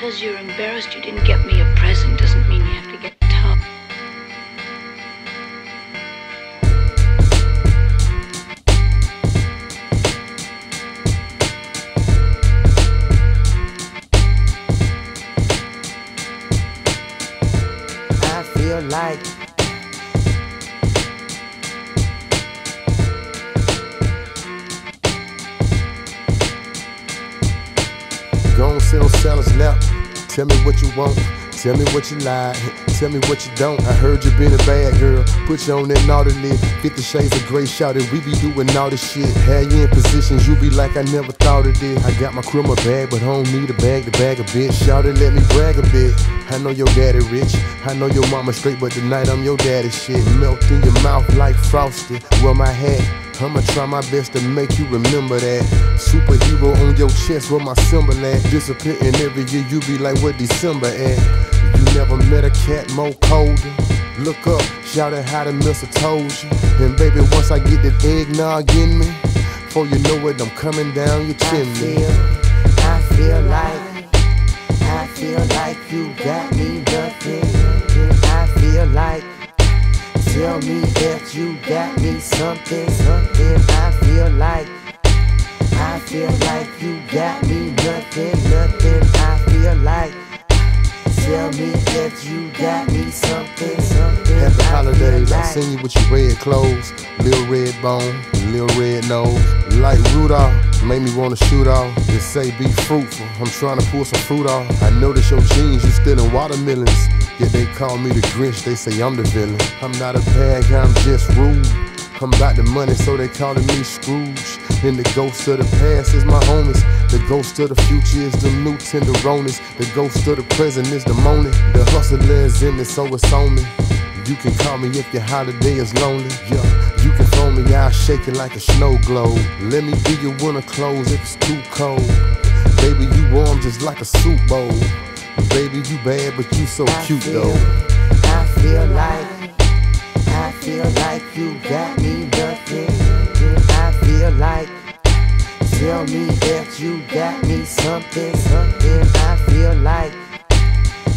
because you're embarrassed you didn't get me a present doesn't mean you have to get tough. I feel like Tell me what you want. Tell me what you like. Tell me what you don't. I heard you been a bad girl. Put you on that naughty list. Fifty shades of gray shouted. We be doing all this shit. Had you in positions, you be like I never thought of this. I got my criminal bag, but I don't need a bag to bag a bitch. Shouted, let me brag a bit. I know your daddy rich. I know your mama straight, but tonight I'm your daddy shit. Melt in your mouth like frosty. Wear my hat. I'ma try my best to make you remember that. Superhero on your chest where my symbol at. Disappearing every year, you be like, what December at? Never met a cat more colder. Look up, shout out how the missus told you. And baby, once I get that eggnog in me, before you know it, I'm coming down your chimney. I feel, I feel like, I feel like you got me nothing. I feel like, tell me if you got me something, something. I feel like, I feel like you got me nothing, tell me if you got me something, something. Happy holidays. I seen you with your red clothes, little red bone, little red nose. Like Rudolph, made me wanna shoot off. They say be fruitful. I'm trying to pull some fruit off. I notice your jeans, you still in watermelons. Yet they call me the Grinch, they say I'm the villain. I'm not a bad guy, I'm just rude. I'm about the money, so they calling me Scrooge. And the ghost of the past is my homies. The ghost of the future is the new tenderonis. The ghost of the present is the moment. The hustler is in me, so it's on me. You can call me if your holiday is lonely. Yeah, you can throw me I'll shake it like a snow globe. Let me be your winter clothes if it's too cold. Baby, you warm just like a soup bowl. Baby, you bad, but you so I cute feel, though. I feel like, I feel like you got me tell me if you got me something, something. I feel like,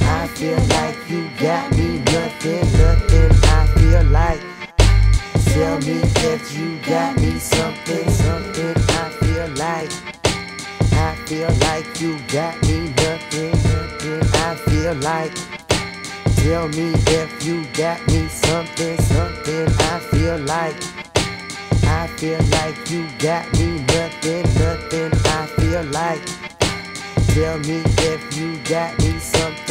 I feel like you got me nothing, nothing. I feel like, tell me if you got me something, something. I feel like. I feel like you got me nothing, nothing. I feel like, tell me if you got me something, something. I feel like, I feel like you got me Tell me if you got me something